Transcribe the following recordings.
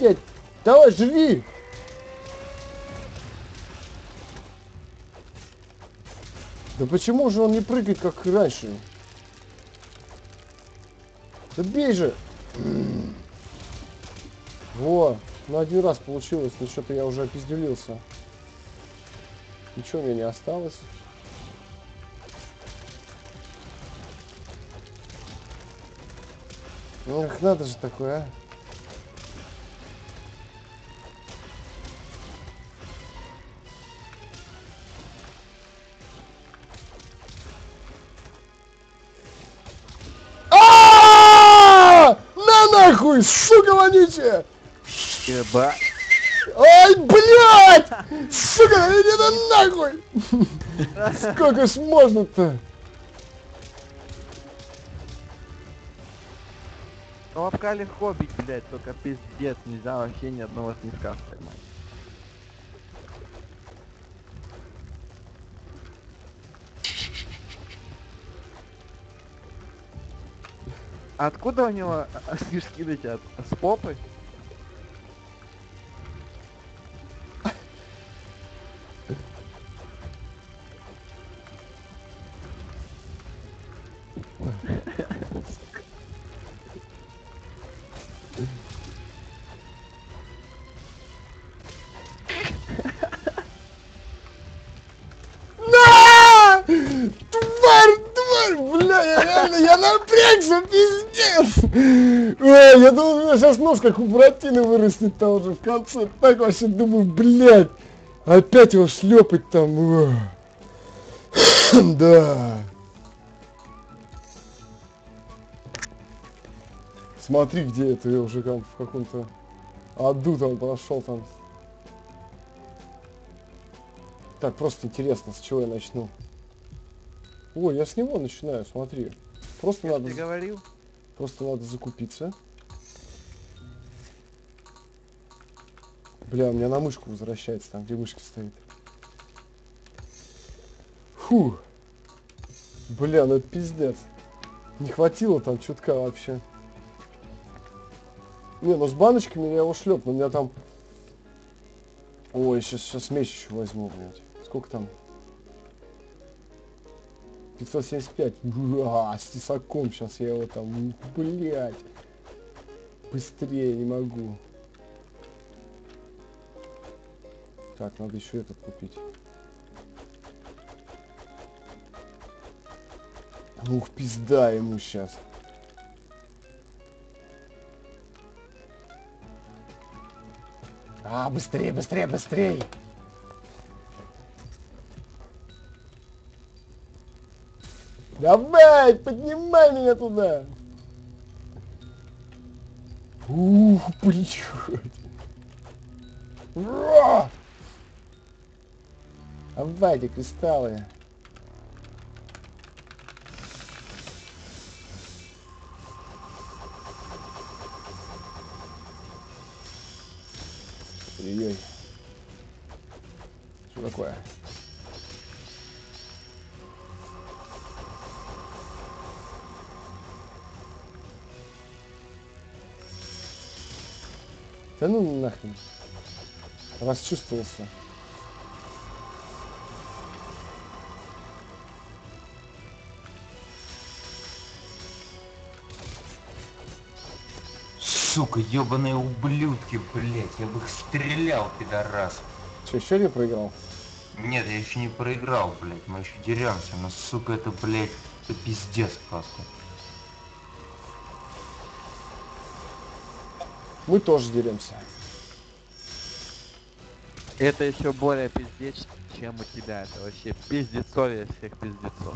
блядь. Давай, жри. Да почему же он не прыгает, как раньше? Да бей же! Во, на один раз получилось, но что-то я уже опизделился. Ничего мне не осталось. Эх, надо же такое. А! Нахуй, сука вонючая! Еба. Ай, блядь! Сука, иди на нахуй! Сколько ж можно-то? Ну лапка легко бить, блядь, только пиздец, нельзя вообще ни одного снежка поймать. Откуда у него снежки летят? С попы? Тварь, тварь, бля, я реально, я напрягся, пиздец! Ой, я думал, у меня сейчас нос как у Буратино вырастет там уже в конце. Так вообще думаю, блядь, опять его шлепать там. Да. Смотри, где это, я уже там в каком-то аду там прошел там. Так, просто интересно, с чего я начну. Ой, я с него начинаю, смотри. Просто надо, Ты говорил? Просто надо закупиться. Бля, у меня на мышку возвращается, там где мышки стоит. Фу. Бля, ну это пиздец. Не хватило там чутка вообще. Не, ну с баночками я его шлепну, у меня там... Ой, сейчас, сейчас меч еще возьму, блядь. Сколько там? 575. А, с тесаком сейчас я его там, блядь. Быстрее не могу. Так, надо еще этот купить. Ух, пизда ему сейчас. А, быстрее, быстрее, быстрее! Давай, поднимай меня туда! Ух, блядь! Ура! Давайте, кристаллы. Ой-ой. Что такое? Да ну нахрен. Расчувствовался. Сука, ебаные ублюдки, блять, я бы их стрелял, пидорас. Че, еще не проиграл? Нет, я еще не проиграл, блять, мы еще деремся, но сука, это, блять, это пиздец просто. Мы тоже деремся. Это еще более пиздец, чем у тебя. Это вообще пиздецовее всех пиздецов.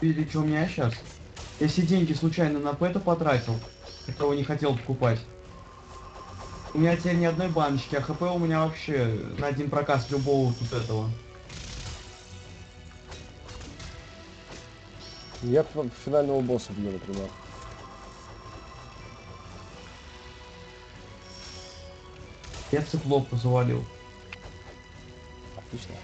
Видите, что у меня сейчас? Я все деньги случайно на пэта потратил, которого не хотел покупать. У меня теперь ни одной баночки, а хп у меня вообще на один проказ любого тут этого. Я финального босса бью, например. Я циклопку завалил. Отлично.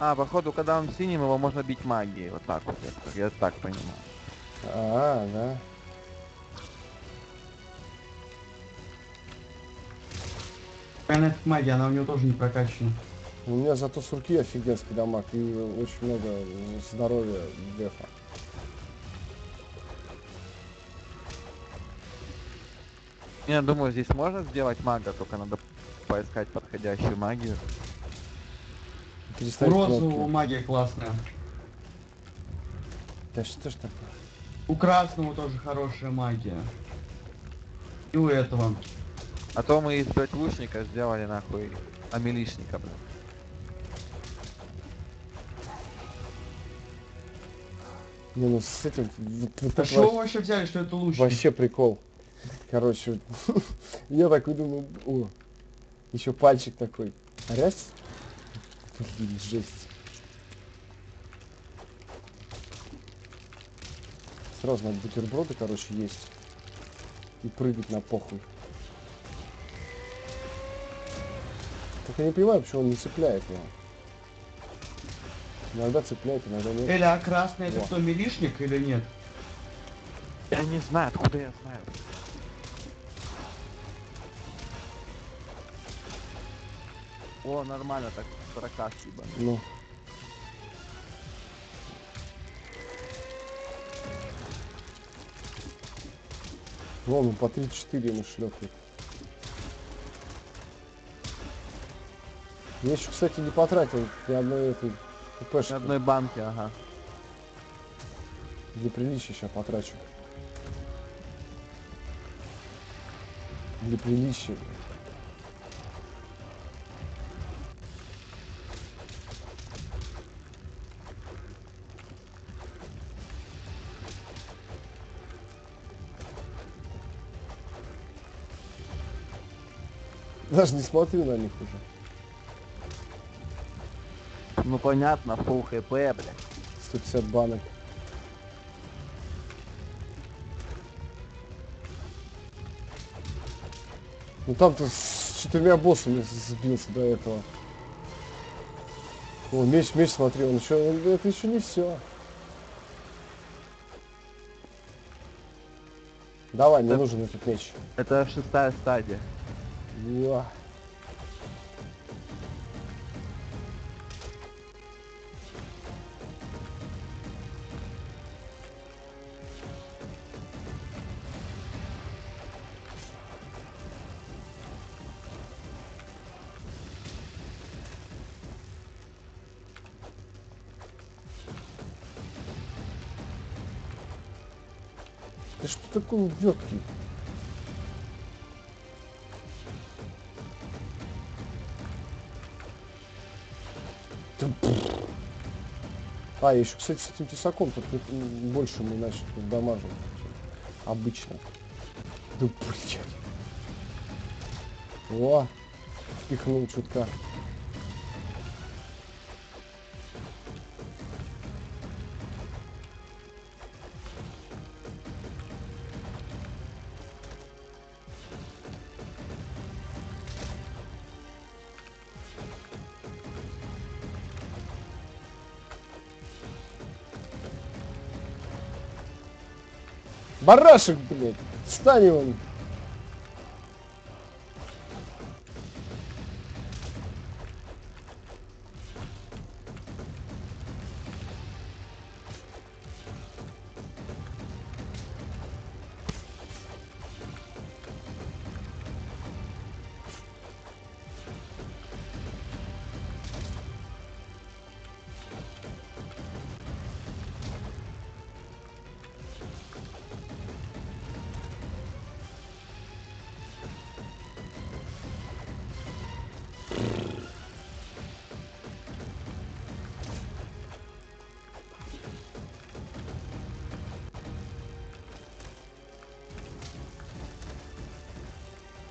А, походу, когда он синим, его можно бить магией. Вот так вот, я, так- я так понимаю. А, да. Магия, она у него тоже не прокачана. У меня зато с руки офигенский дамаг и очень много здоровья дефа. Я думаю, здесь можно сделать мага, только надо поискать подходящую магию. У Переставить розового кнопки. магия классная. Да что ж такое? У красного тоже хорошая магия. И у этого. А то мы из блядь, лучника сделали нахуй амелишника, блин. Не, ну с этим вот, вот А что вы во- вообще взяли, что это лучше? вообще прикол. Короче, я такой думаю, о, еще пальчик такой. Раз. Блин, жесть. Сразу надо бутерброды, короче, есть. И прыгать на похуй. Только я не понимаю, почему он не цепляет его. Иногда цепляет, иногда нет. Эля, а красный это кто, милишник или нет? Я не знаю, откуда я знаю. О, нормально так, 40 съебан. Ну. Вон, он по 3-4 ему шлепает. Я еще, кстати, не потратил ни одной этой Ни ППшки. одной банки, ага. Для приличия сейчас потрачу. Для приличия. Даже не смотрю на них уже. Ну понятно, фул хп, блядь. 150 банок. Ну там-то с четырьмя боссами сбился до этого. О, меч, меч, смотри, он еще, это еще не все. Давай, мне Да. нужен этот меч. Это шестая стадия. Уа. Ты что такой уёбки? А, еще, кстати, с этим тесаком тут больше мы начали дамажим, обычно. Да блядь. О, пихнул чутка. Барашек, блядь, встань вон.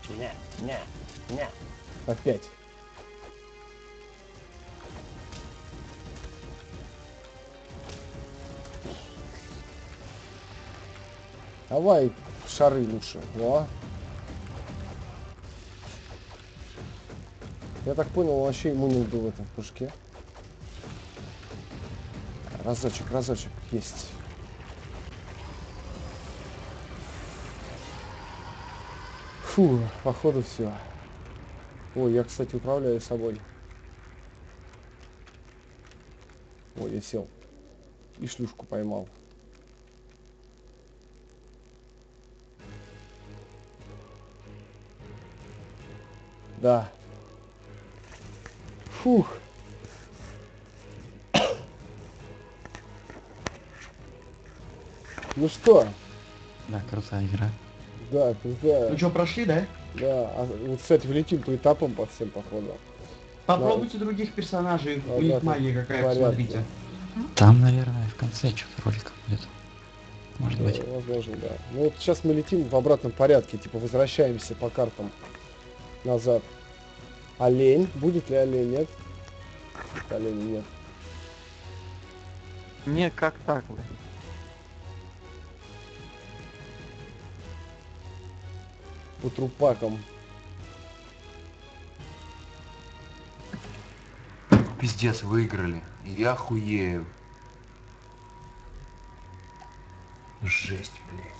Не, не, не. Опять. Давай шары лучше. О. Я так понял, он вообще иммунен был в этом прыжке. разочек, разочек, есть. Фу, походу все. Ой, я, кстати, управляю собой. Ой, я сел. И шлюшку поймал. Да. Фух. Ну что? Да, крутая игра. Да, крутая. Ну что, прошли, да? Да, а, вот, кстати, влетим по этапам по всем, походу. Попробуйте других персонажей, у них магия какая, порядке. посмотрите. Там, наверное, в конце что-то ролика будет. Может быть. Да, возможно, да. Ну вот сейчас мы летим в обратном порядке, типа возвращаемся по картам назад. Олень. Будет ли олень? Нет? Оленя нет. Не, как так, блядь? По трупакам. Пиздец, выиграли. Я хуею. Жесть, блядь.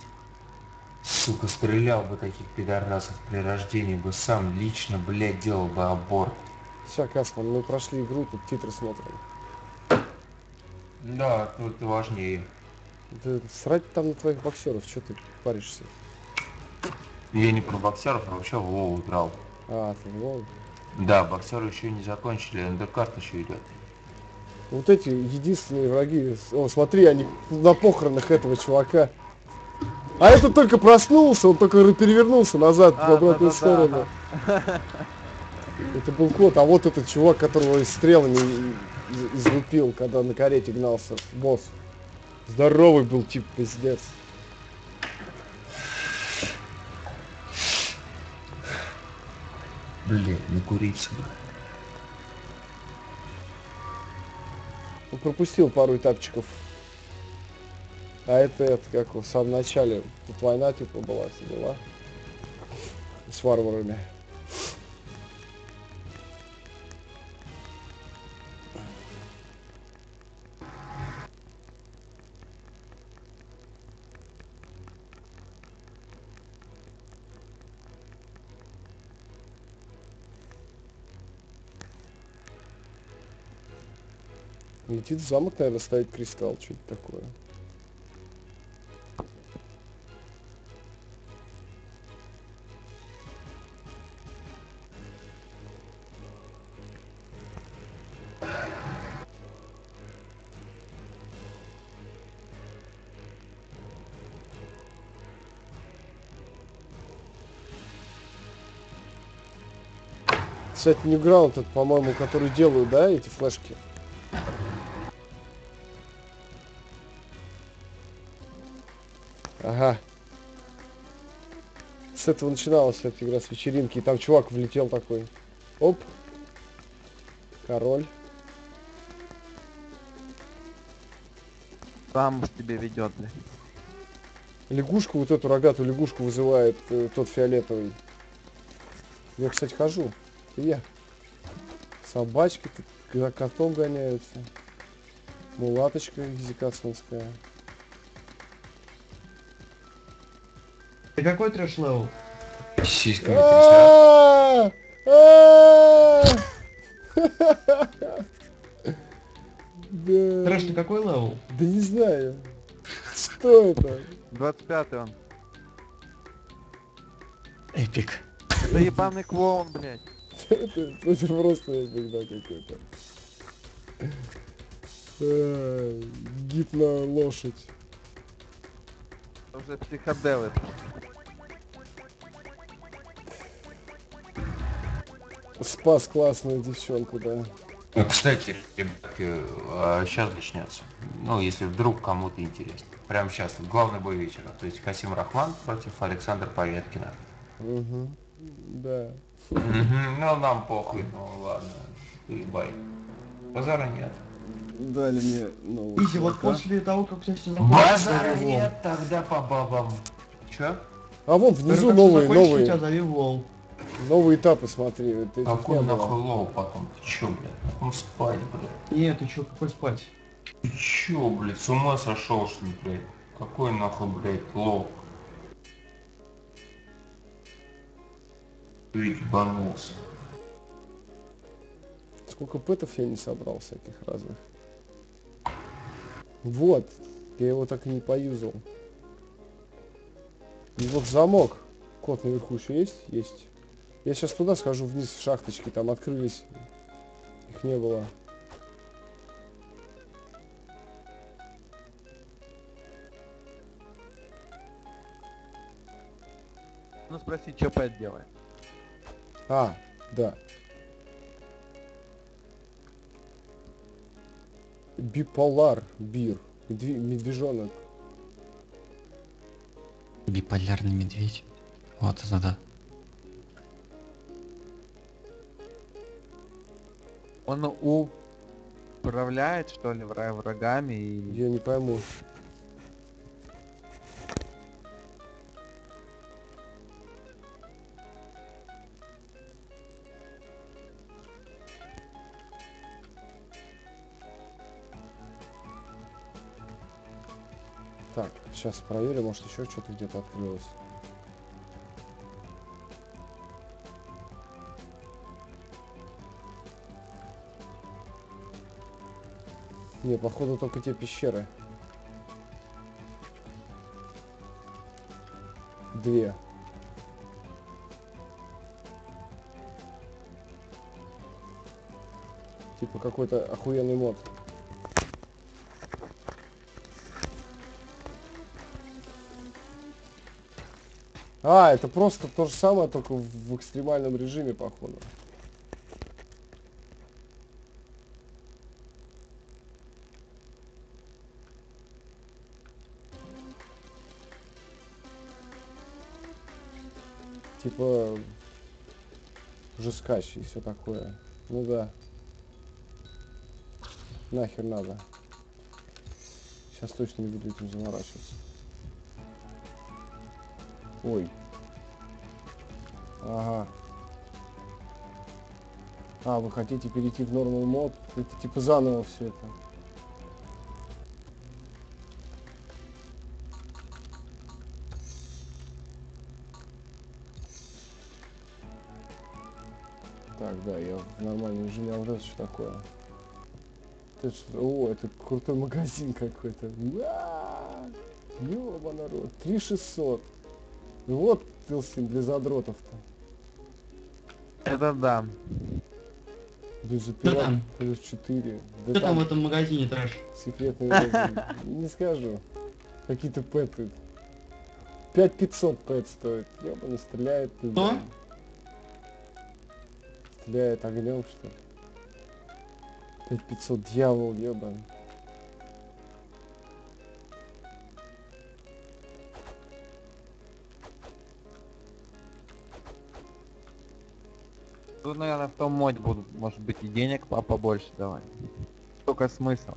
Сука, стрелял бы таких пидорасов при рождении бы сам лично, блядь, делал бы аборт. Все, Касман, мы прошли игру, тут титры смотрим. Да, тут важнее. Да срать там на твоих боксеров, что ты паришься? Я не про боксеров, а вообще в Вову играл. А, ты ну, Да, боксеры еще не закончили, эндокарт еще идет. Вот эти единственные враги. О, смотри, они на похоронах этого чувака. А этот только проснулся, он только перевернулся назад в А, обратную да-да-да, сторону. Это был кот, а вот этот чувак, которого стрелами излупил, когда на карете гнался. Босс. Здоровый был тип, пиздец. Блин, не курица. Он пропустил пару этапчиков. А это, это как в самом начале. Тут война типа была, все дела. С варварами. Летит в замок, наверное, ставить кристалл. Что это такое? Кстати, Newground, это, по-моему, который делают, да, эти флешки? С этого начиналась эта игра с вечеринки. И там чувак влетел такой. Оп. Король. Сам тебе ведет, блядь. Лягушку, вот эту рогатую лягушку вызывает э, тот фиолетовый. Я, кстати, хожу. Это я. Собачки за котом гоняются. Мулаточка зикасонская. Ты какой трэш level? Сиськами! Да. Трэш, ты какой level? Да не знаю. Что это? 25 он. Эпик. Это ебаный клоун, блядь. Это, просто иногда какой-то. Э, Гипно лошадь. Уже психоделы. Спас классную девчонку, да. Ну, Кстати, ребятки, сейчас начнется. Ну, если вдруг кому-то интересно. Прямо сейчас, главный бой вечера. То есть Касим Рахман против Александра Поветкина. Угу. Да. Мгм, Ну, нам похуй, ну ладно. Ты бай. Базара нет. Дали мне новую. Изи, вот после того, как все сюда Базара нет, тогда по бабам. Чё? А вон внизу новые, тебя новые, зови в лол. Новые этапы, смотри. вот этих Какой не было. нахуй лоу потом? Ты чё, блядь? Ну спать, блядь. Нет, ты чё, какой спать? Ты чё, блядь, с ума сошел, что ли, блядь? Какой нахуй, блядь, лох? Ты ебанулся. Сколько пэтов я не собрал всяких разных. Вот. Я его так и не поюзал. И вот замок. Кот наверху еще есть? Есть. Я сейчас туда схожу вниз в шахточки, там открылись. Их не было. Ну спроси, что Пэт делает. А, да. Биполар бир. Медве- медвежонок. Биполярный медведь. Вот это да. Он управляет, что ли, вра- врагами и... Я не пойму. Так, сейчас проверим, может еще что-то где-то открылось. Не, походу только те пещеры. Две. Типа какой-то охуенный мод. А, это просто то же самое, только в экстремальном режиме, походу. Типа жескач и все такое. Ну да. Нахер надо. Сейчас точно не буду этим заморачиваться. Ой. Ага. А, вы хотите перейти в нормал мод? Это типа заново все это. Так, да, я в нормальном режиме, а вот это что такое? Это что? О, это крутой магазин какой-то. Ёба народ, 3600. Ну вот, Пилсин для задротов-то. Это да. Что пират там? плюс 4. Да Что там в этом магазине трэш? секретный магазин. Не скажу. Какие-то пэты. 5500 пэт стоит. Ёбаный стреляет. Что? Стреляет огнем, что ли? 5500 дьявол, ёбаный. Тут, наверное, в том моде будут, может быть, и денег по- побольше давать. Только смысл.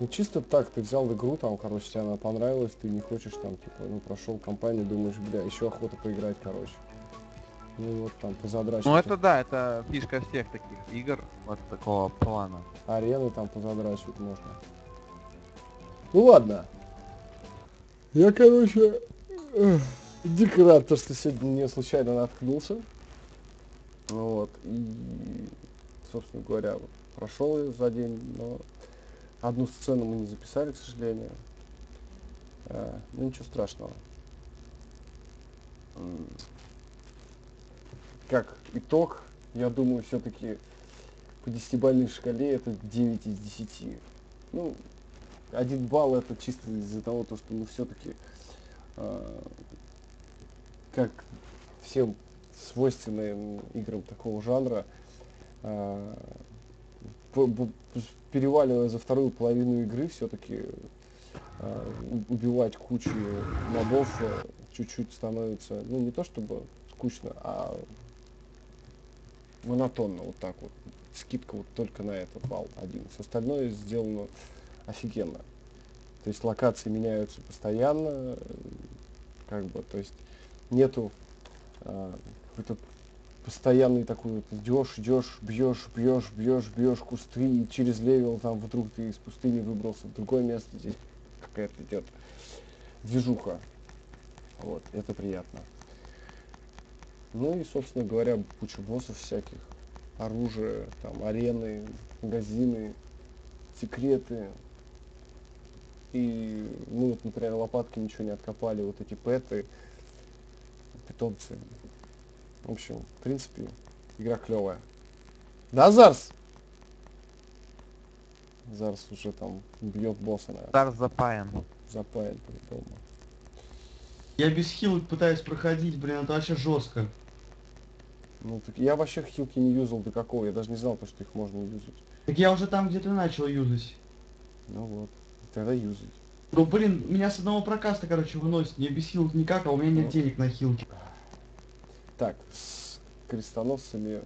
Ну чисто так, ты взял игру, там, короче, тебе она понравилась, ты не хочешь там, типа, ну прошел компанию, думаешь, бля, еще охота поиграть, короче. Ну и вот там позадрачивать. Ну это да, это фишка всех таких игр, вот такого плана. Арену там позадрачивать можно. Ну ладно. Я, короче, эх, дико рад, то, что сегодня не случайно наткнулся. Вот. И, собственно говоря, вот, прошел ее за день, но одну сцену мы не записали, к сожалению. А, ну ничего страшного. Как итог, я думаю, все-таки по десятибалльной шкале это 9 из 10. Ну, один балл это чисто из-за того, то, что мы все-таки, как всем свойственным играм такого жанра, б- переваливая за вторую половину игры, все-таки убивать кучу мобов э, чуть-чуть становится, ну не то чтобы скучно, а монотонно вот так вот. Скидка вот только на этот балл один. Все остальное сделано офигенно. То есть локации меняются постоянно, э, как бы, то есть нету а, какой-то постоянный такой вот идешь, идешь, бьешь, бьешь, бьешь, бьешь кусты, и через level там вдруг ты из пустыни выбрался в другое место, здесь какая-то идет движуха. Вот, это приятно. Ну и, собственно говоря, куча боссов всяких. Оружие, там, арены, магазины, секреты. И, ну вот, например, лопатки ничего не откопали, вот эти пэты, питомцы. В общем, в принципе, игра клевая. Да, Зарс? Зарс уже там бьет босса, наверное, Стар запаян. запаян по-любому. Я без хилок пытаюсь проходить, блин, это вообще жестко. Ну, так я вообще хилки не юзал до какого, я даже не знал, то, что их можно юзать. Так я уже там где-то начал юзать. Ну вот, тогда юзать. Ну блин, меня с одного прокаста, короче, выносит. Я без хилок никак, а у меня нет Ну. денег на хилки. Крестоносцами